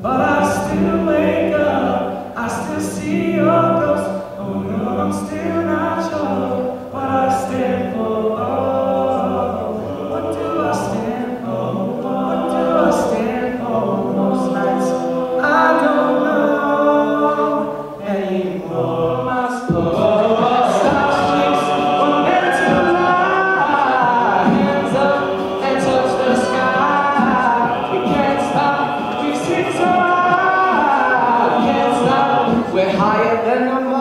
But I still wake up, We're higher than the moon.